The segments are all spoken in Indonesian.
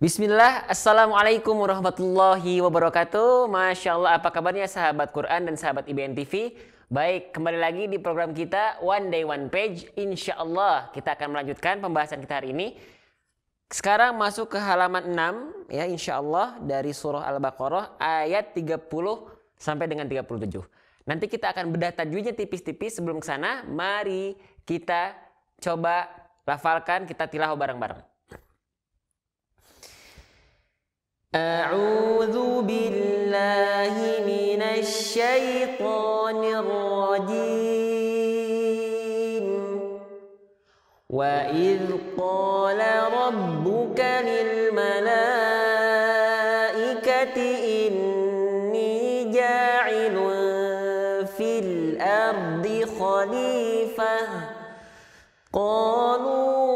Bismillah, Assalamualaikum warahmatullahi wabarakatuh. Masya Allah, apa kabarnya sahabat Quran dan sahabat IBN TV Baik, kembali lagi di program kita One Day One Page. Insya Allah kita akan melanjutkan pembahasan kita hari ini. Sekarang masuk ke halaman 6 ya Insya Allah dari surah Al-Baqarah ayat 30 sampai dengan 37 Nanti kita akan bedah tajwidnya tipis-tipis. Sebelum ke sana Mari kita coba lafalkan, kita tilawah bareng-bareng أعوذ بالله من الشيطان الرجيم. وإذ قال ربك للملائكة إني جاعل في الأرض خليفة. قالوا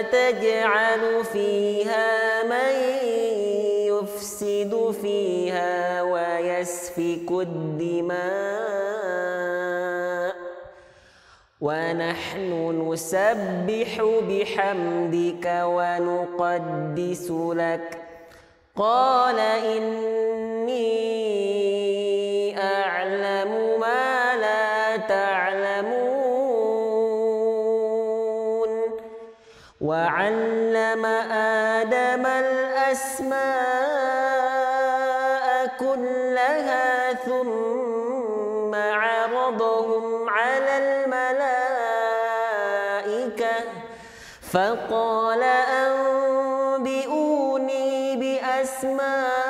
أتجعل فيها فيها ويسفك الدماء. ونحن نسبح بحمدك ونقدس لك. قال إني أعلم ما لا تعلمون. وعلم آدم الأسماء. ثم عرضهم على الملائكة فقال أنبئوني بأسماء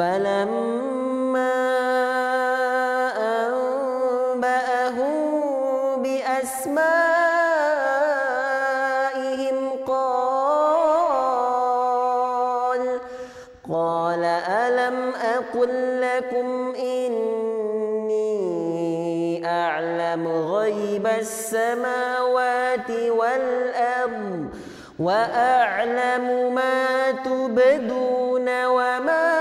فلما بأسمائهم قال قال ألم أقل لكم إني أعلم غيب السماوات والأرض وأعلم ما تبدون وما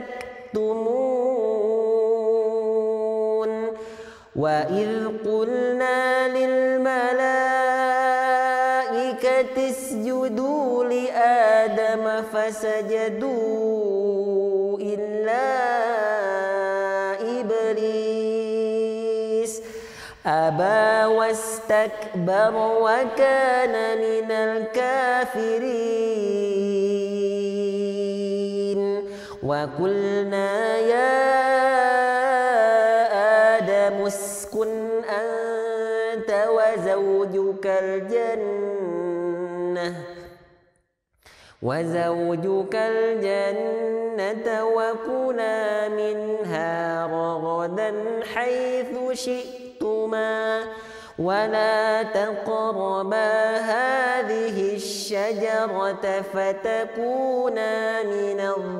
تكتمون وإذ قلنا للملائكة اسجدوا لآدم فسجدوا إلا إبليس. أبى واستكبر وكان من الكافرين. وقلنا يا آدم اسكن أنت وزوجك الجنة. وزوجك الجنة وكلا منها رغدا حيث شئتما. ولا تقربا هذه الشجرة فتكونا من الظالمين.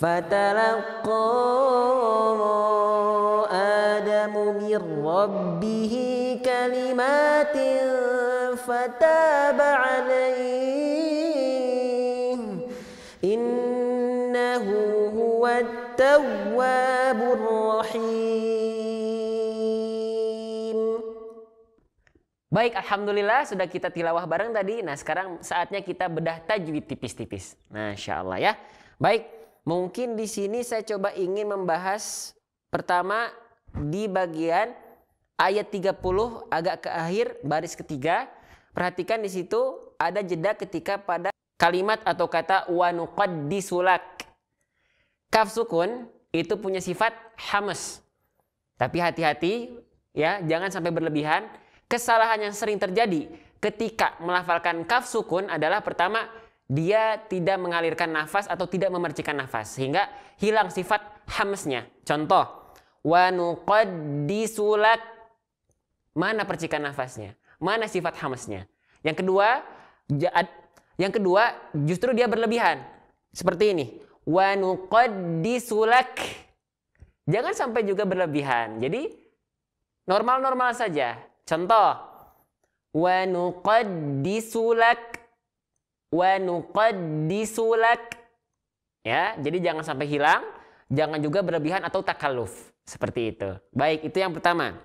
فتلقى آدم من ربه كلمات فتاب عليه إنه هو التواب الرحيم Baik, Alhamdulillah sudah kita tilawah bareng tadi. Nah sekarang saatnya kita bedah tajwid tipis-tipis. Masya Allah ya. Baik, mungkin di sini saya coba ingin membahas pertama di bagian ayat 30 agak ke akhir baris ketiga. Perhatikan di situ ada jeda ketika pada kalimat atau kata wanuqaddisulak. Kaf sukun itu punya sifat hamas. Tapi hati-hati ya, jangan sampai berlebihan kesalahan yang sering terjadi ketika melafalkan kaf sukun adalah pertama dia tidak mengalirkan nafas atau tidak memercikan nafas sehingga hilang sifat hamsnya. Contoh, wa nuqaddisulak mana percikan nafasnya? Mana sifat hamsnya? Yang kedua, yang kedua justru dia berlebihan. Seperti ini. Wa nuqaddisulak. Jangan sampai juga berlebihan. Jadi normal-normal saja. Contoh, wa nuqaddisulak wa nuqaddisulak. Ya, jadi jangan sampai hilang, jangan juga berlebihan atau takalluf. Seperti itu. Baik, itu yang pertama.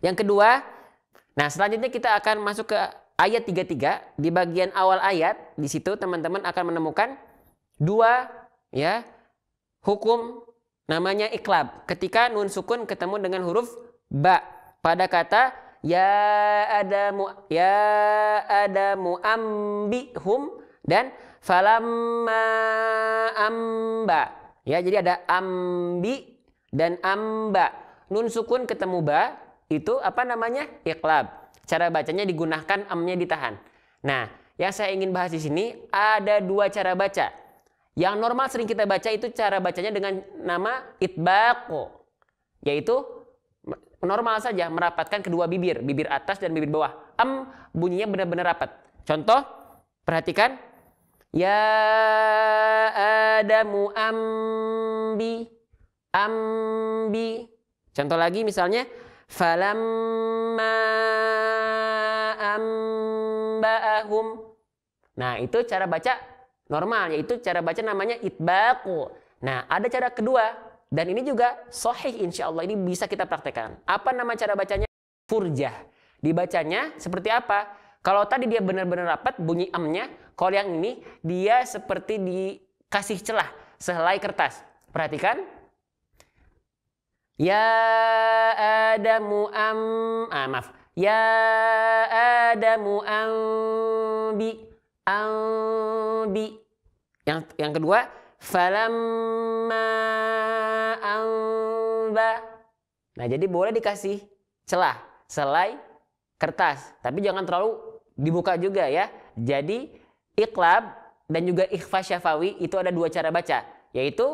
Yang kedua, nah selanjutnya kita akan masuk ke ayat 33 di bagian awal ayat di situ teman-teman akan menemukan dua ya hukum namanya iklab ketika nun sukun ketemu dengan huruf ba pada kata ya adamu ya adamu ambihum dan falamma amba. Ya jadi ada ambi dan amba. Nun sukun ketemu ba itu apa namanya? Iklab cara bacanya digunakan amnya ditahan. Nah yang saya ingin bahas di sini ada dua cara baca. Yang normal sering kita baca itu cara bacanya dengan nama itbaqo yaitu normal saja merapatkan kedua bibir, bibir atas dan bibir bawah. Am bunyinya benar-benar rapat. Contoh, perhatikan. Ya Adamu ambi ambi. Contoh lagi misalnya falamma amba'ahum. Nah, itu cara baca normal yaitu cara baca namanya itbaqu. Nah, ada cara kedua dan ini juga sahih insya Allah ini bisa kita praktekkan. Apa nama cara bacanya? Furjah. Dibacanya seperti apa? Kalau tadi dia benar-benar rapat bunyi amnya, kalau yang ini dia seperti dikasih celah sehelai kertas. Perhatikan. Ya Adamu am ah, maaf. Ya Adamu ambi ambi. Yang yang kedua falamma amba. Nah, jadi boleh dikasih celah selai kertas, tapi jangan terlalu dibuka juga ya. Jadi iklab dan juga ikhfa syafawi itu ada dua cara baca, yaitu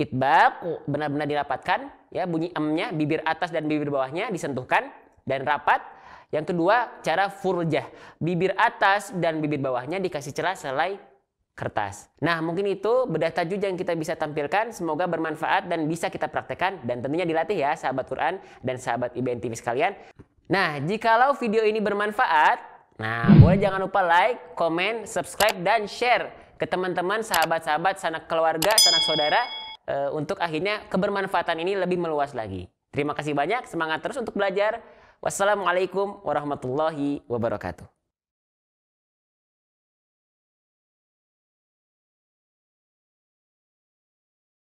itbaq benar-benar dirapatkan ya bunyi amnya bibir atas dan bibir bawahnya disentuhkan dan rapat. Yang kedua cara furjah bibir atas dan bibir bawahnya dikasih celah selai kertas. Nah, mungkin itu bedah tajwid yang kita bisa tampilkan. Semoga bermanfaat dan bisa kita praktekkan dan tentunya dilatih ya sahabat Quran dan sahabat IBN TV sekalian. Nah, jikalau video ini bermanfaat, nah boleh jangan lupa like, komen, subscribe dan share ke teman-teman, sahabat-sahabat, sanak keluarga, sanak saudara e, untuk akhirnya kebermanfaatan ini lebih meluas lagi. Terima kasih banyak, semangat terus untuk belajar. Wassalamualaikum warahmatullahi wabarakatuh.